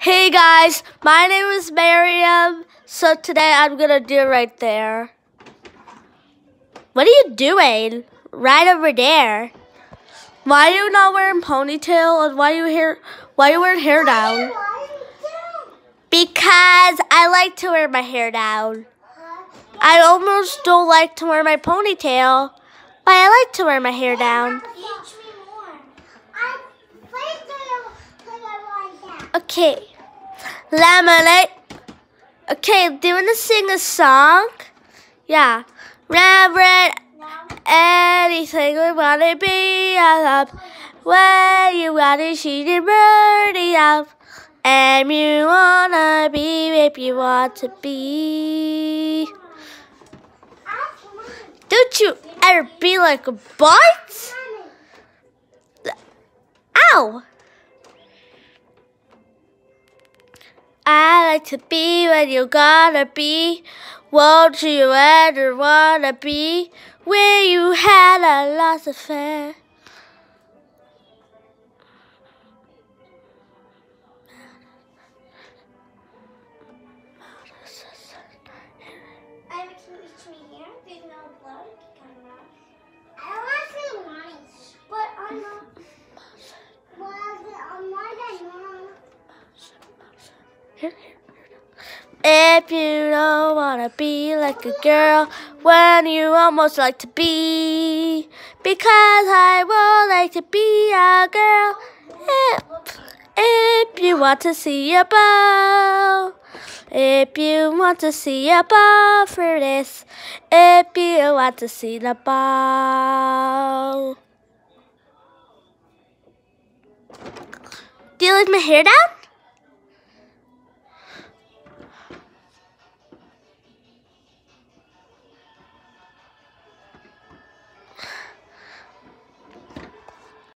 Hey guys, my name is Miriam. So today I'm gonna do right there. What are you doing? Right over there. Why are you not wearing ponytail and why are you hair why are you wearing hair down? Because I like to wear my hair down. I almost don't like to wear my ponytail, but I like to wear my hair down. Okay. Lemonade. Okay, do you want to sing a song? Yeah. Reverend, anything we want to be, I love. When you want to see the birdie up. And you want to be if you want to be. Don't you ever be like a bart? Ow! I like to be when you gotta be. Won't you ever wanna be where you had a lost affair? I can reach me here. There's no blood If you don't wanna be like a girl when you almost like to be, because I would like to be a girl. If, if you want to see a bow, if you want to see a bow for this, if you want to see the bow. Do you like my hair down?